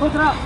Otra.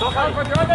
Bravo, bravo.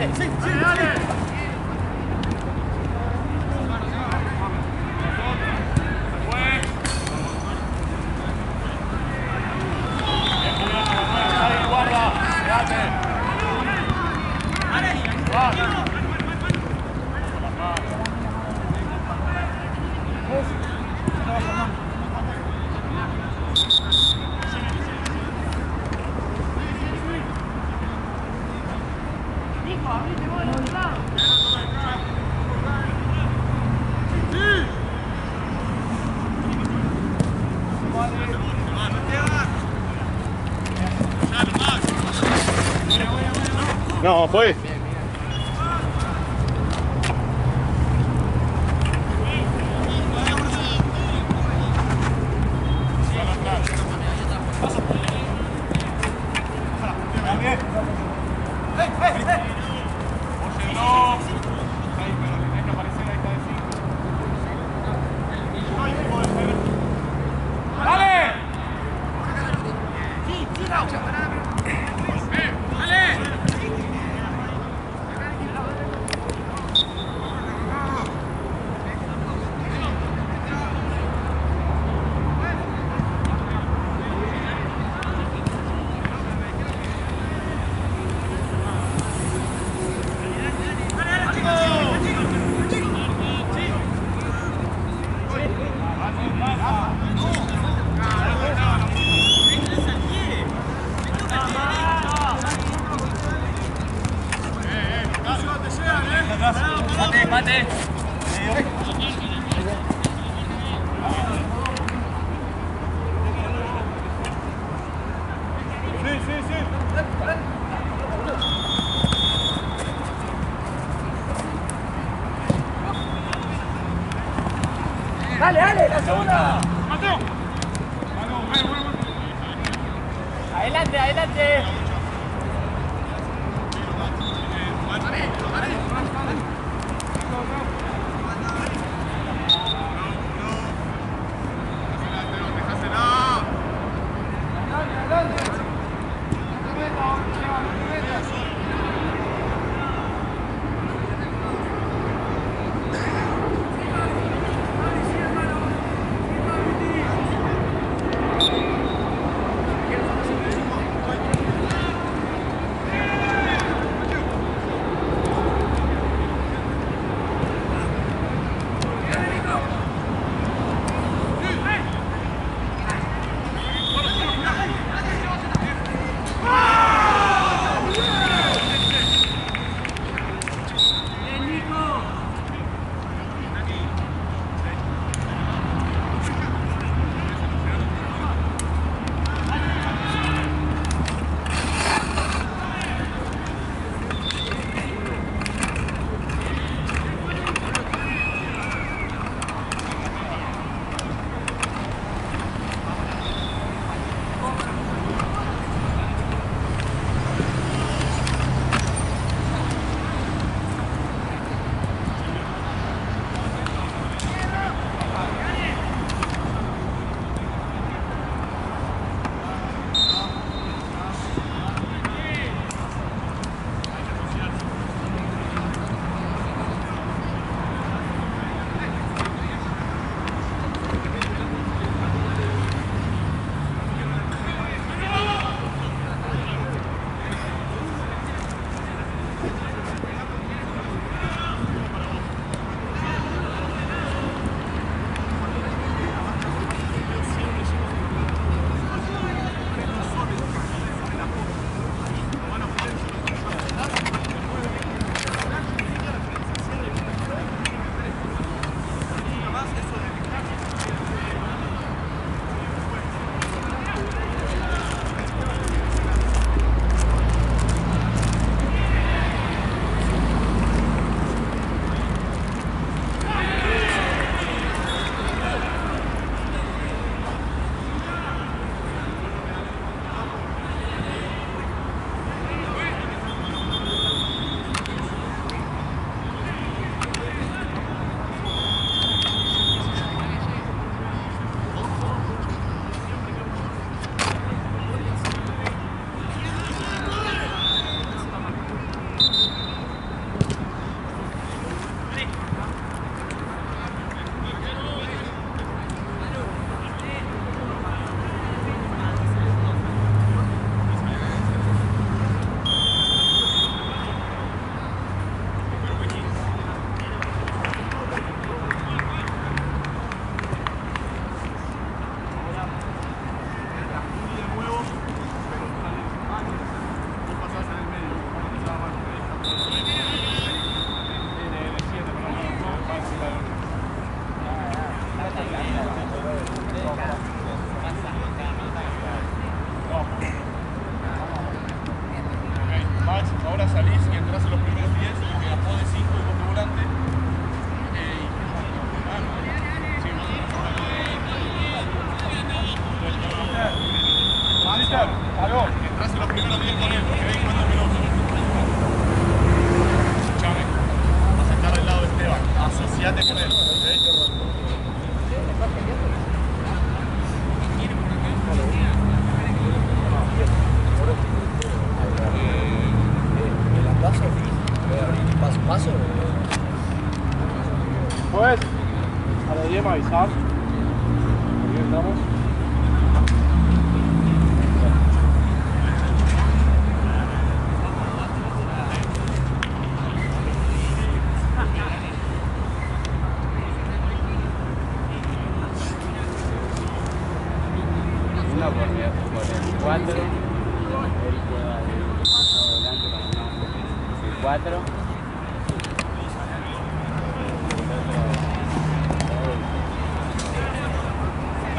Dale, sí, sí, dale. Fue. Guarda, quédate. Nico, abrite vos del otro lado. No,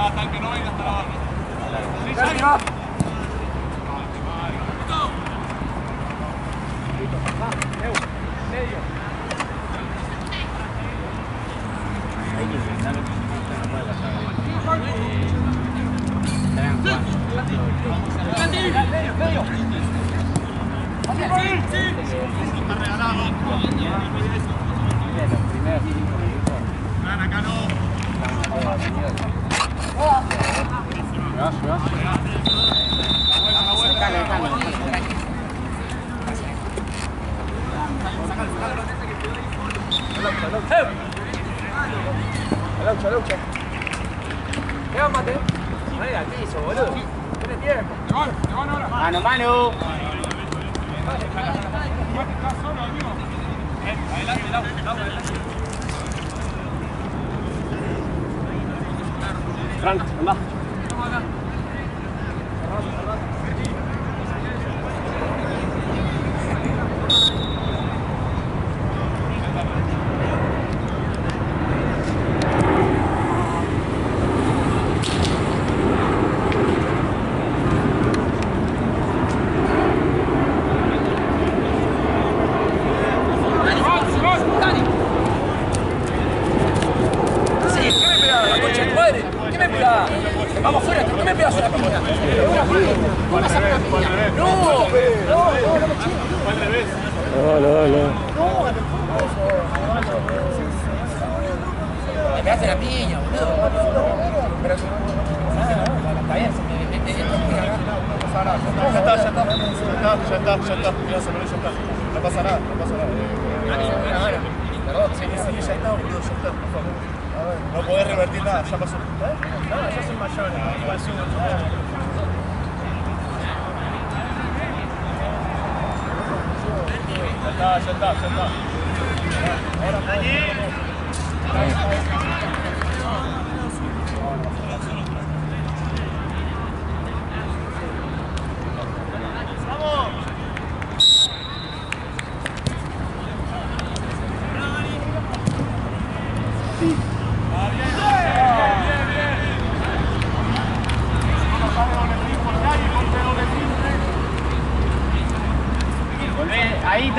hasta el que no venga hasta la barra. Sí, Acá no. Adelante, adelante, adelante. Frank gemacht.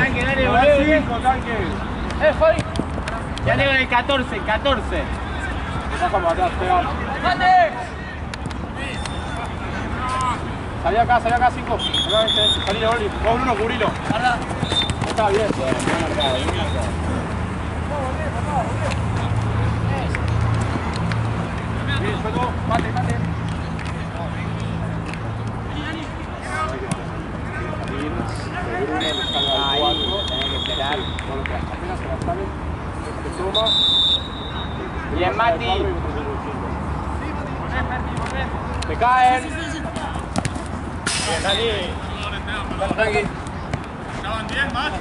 tanque, dale, boludo. tanque. Eh, Fabi. Ya le el 14, 14. ¡Mate! Salí acá, salí acá, 5. Salí de Vos, Bruno, cubrilo. Está bien. Mate, Claro. Con lo que las se las saben, se toma. Bien, Mati. Te caen. Bien, Dani. Vamos, Dani. Estaban bien, Mati.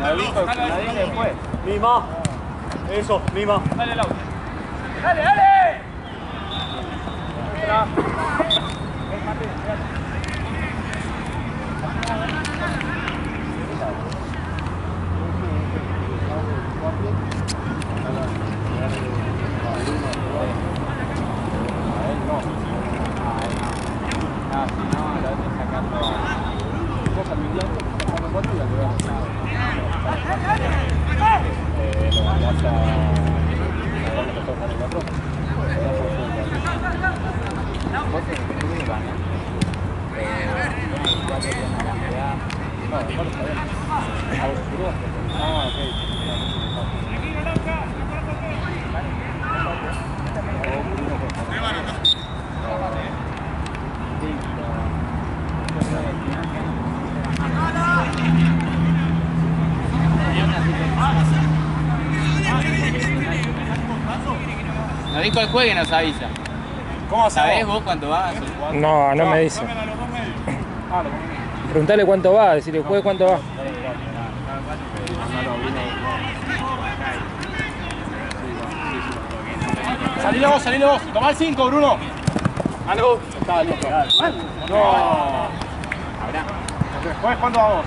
La dije después. Mima. Eso, mima. Dale, Lau. Dale, dale. Ven, pues. Mati, Nos dijo el juegue nos avisa. ¿Cómo ¿Sabés vos cuánto va? No, no me dice. Ah. Preguntale cuánto va, decirle, juegue cuánto va. Salile vos, salile vos. Tomá el 5, Bruno. Algo. Está listo. No. Después, ¿cuándo vamos?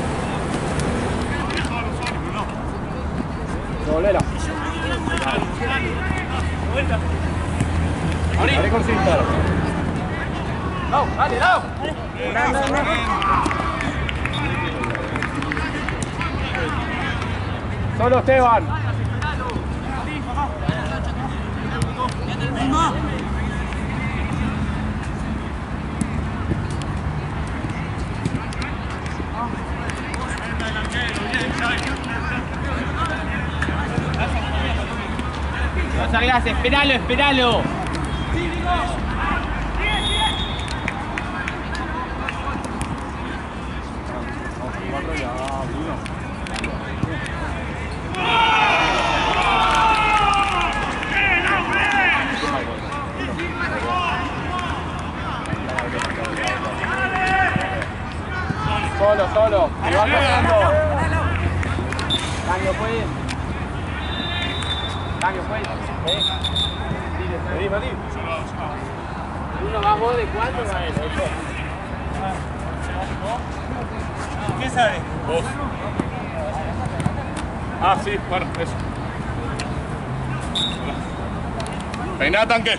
Bolera. Abrí con cinta. Lau, dale, Lau. Solo Esteban. No esperalo, esperalo. Solo, solo. Me va ganando. Cambio puede. Cambio puede. Vení, vení. Uno más vos de cuatro, vale. ¿Qué sabe? Vos. Ah, sí, bueno, eso. Peiná, tanque.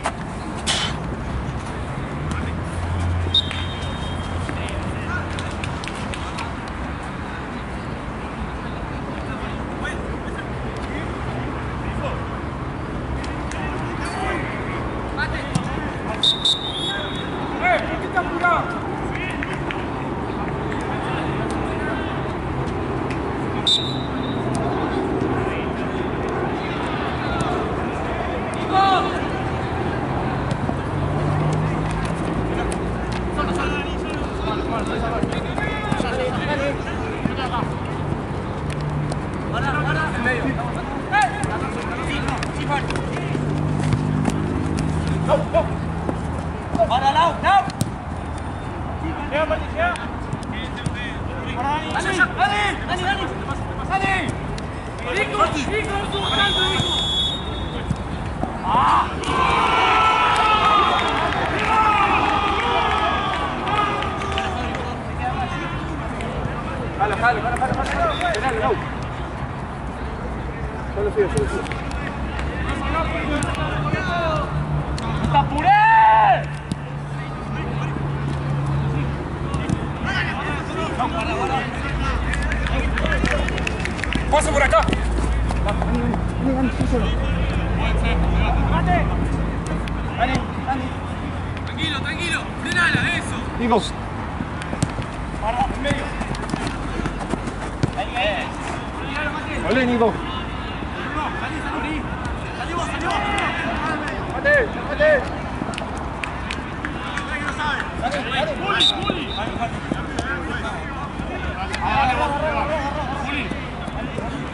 Jalo, jalo, jalo, jalo, jalo. Penal, no. Solo sigue, solo sigue. ¡Tapuré! Pasa por acá. Tranquilo, tranquilo. Frenala, eso. Nico. Olé, Nico.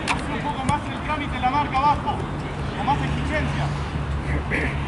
Haz un poco más el trámite en la marca abajo, con más exigencia.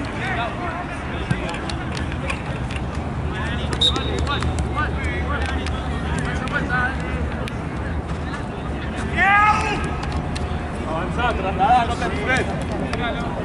trasladá, no te enfures. Míralo.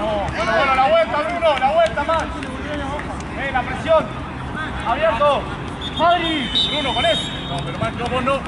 No, bueno, bueno, la vuelta, Bruno, la vuelta más. Eh, la presión. Abierto. Madrid. Bruno, con eso. No, pero más no, vos no.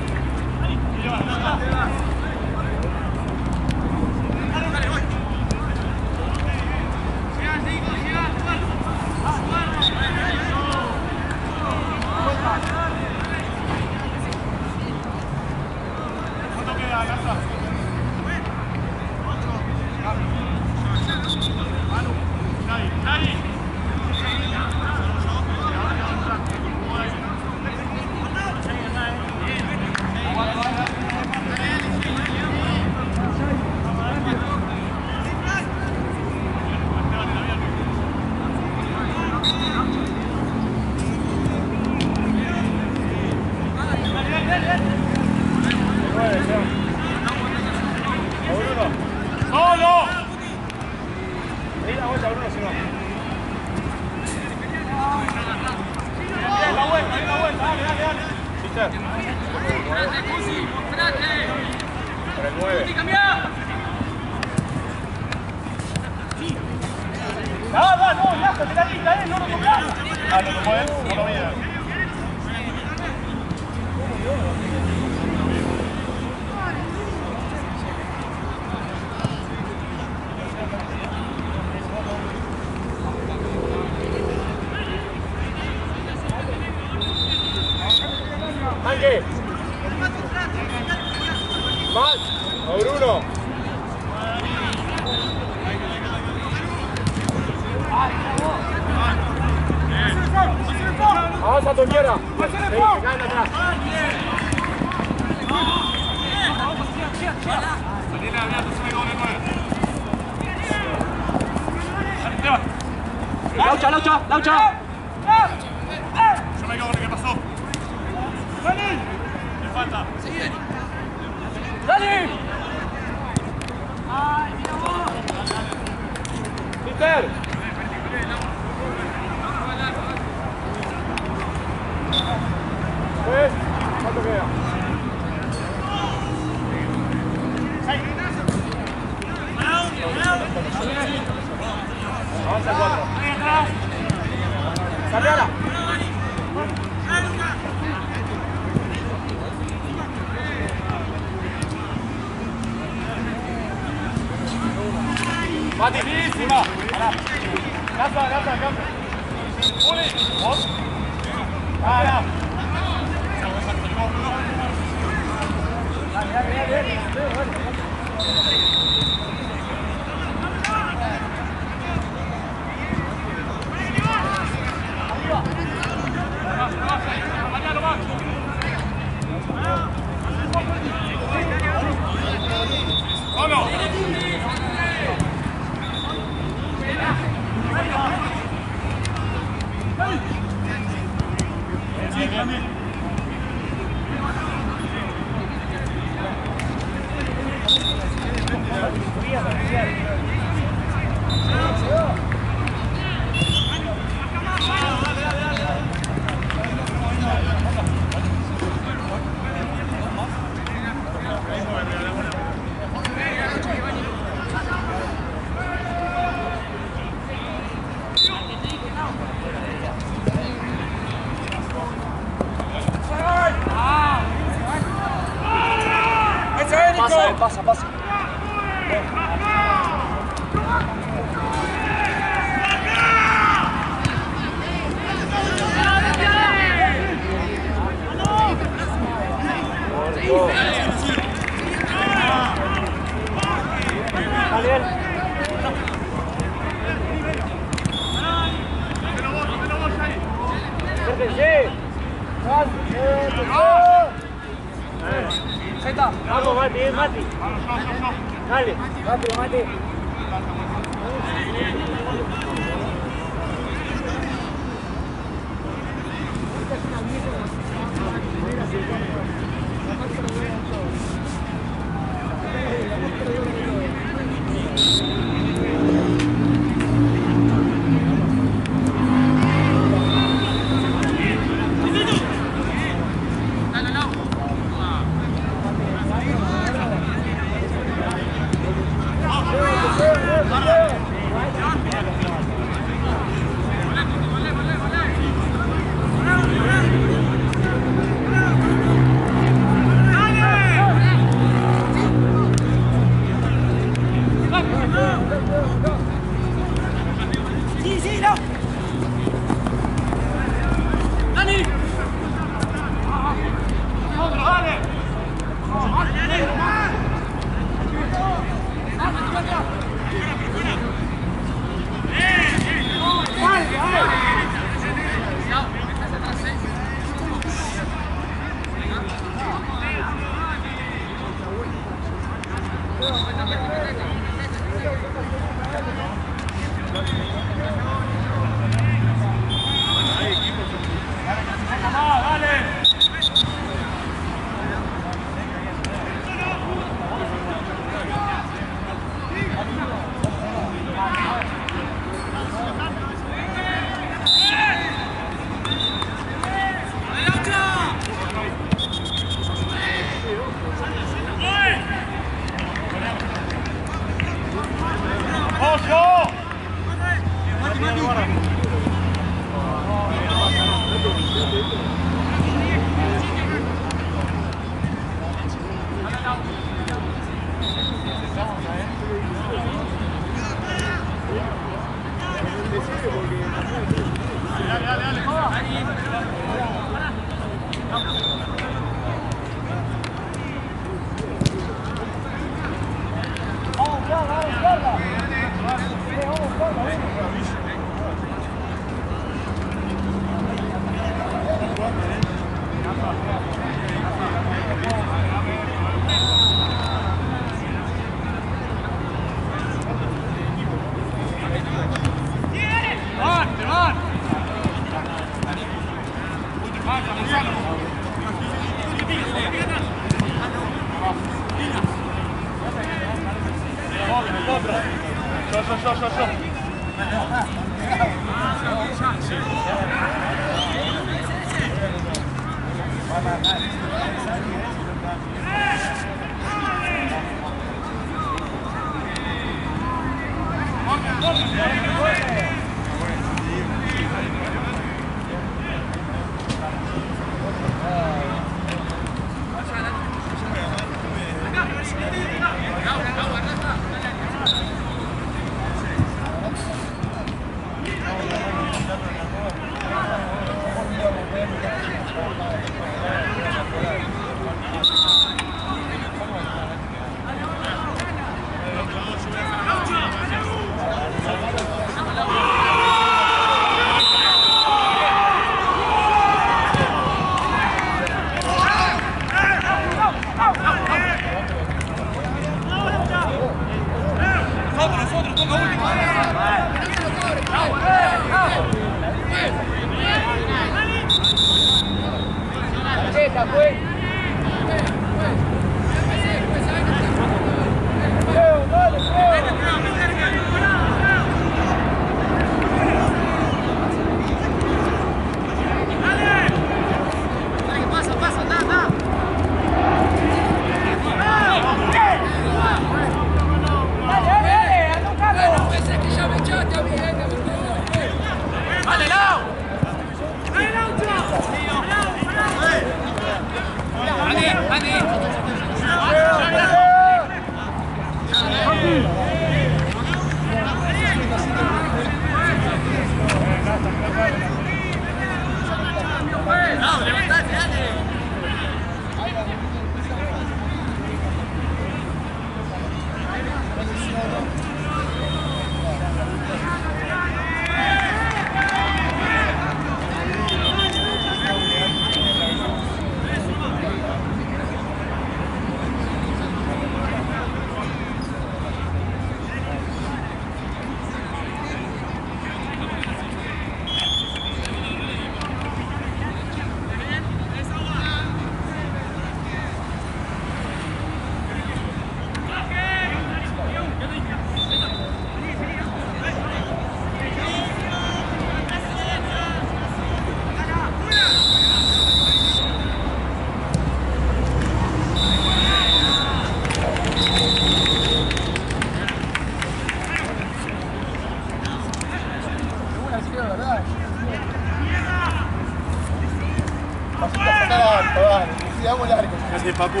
Papu.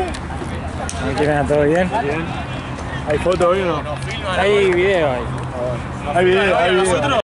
¿Cómo quieren? ¿Todo bien? ¿Hay foto hoy o no? Hay video ahí. Hay video, hay video.